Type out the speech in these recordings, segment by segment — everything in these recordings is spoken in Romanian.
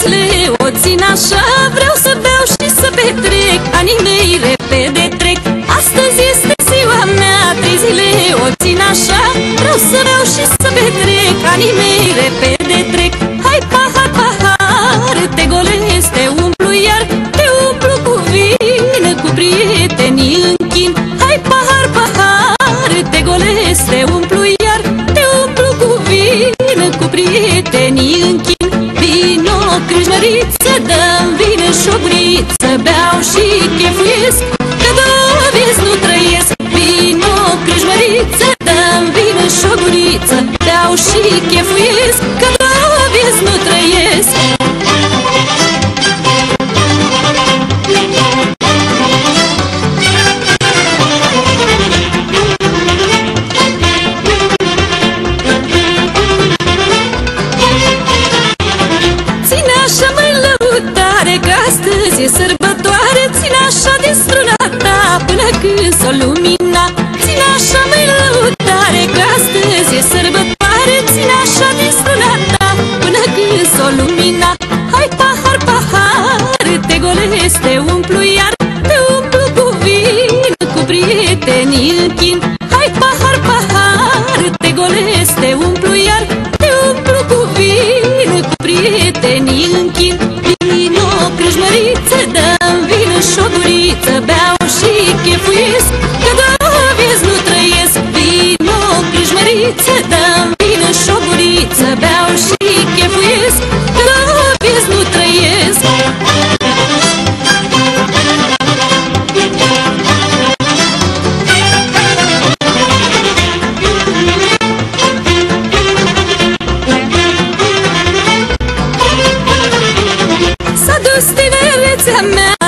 zile o țin așa. Vreau să beau și să petrec Anii mei repede trec. Astăzi este ziua mea Trei zile o țin așa. Vreau să beau și să petrec Anii mei repede trec. Hai pahar, pahar Te golesc, te umplu iar. Te umplu cu vin Cu prietenii închin. Hai pahar, pahar Te golesc, te umplu iar. Te umplu cu vin Cu prietenii închin. Să beau și chefuiesc Că două vis nu trăiesc. Vino, crâșmăriță, dăm vină șoguriță Beau și chefuiesc De sărbătoare ține așa de struna da, ta Până când s-o lumina. Ține așa mai lăutare Că astăzi e sărbătoare Ține așa de struna da, ta Până când s-o lumina. Hai pahar, pahar Te golesc, te umplu iar Te umplu cu vin Cu prietenii închin. Hai pahar, pahar Te golesc, te umplu iar Te umplu cu vin Cu prietenii închin. и тебя ушики пыс, когда визнутра есть вино, прижмариться там вино, что бури, тебя ушики пыс, когда визнутра есть. Саду стивириться мене.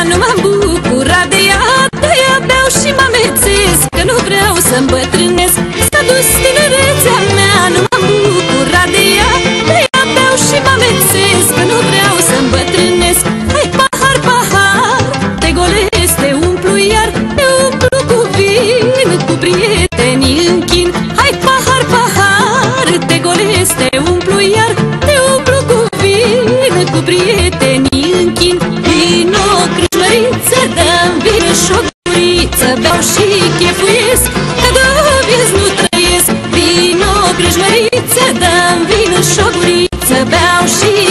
about she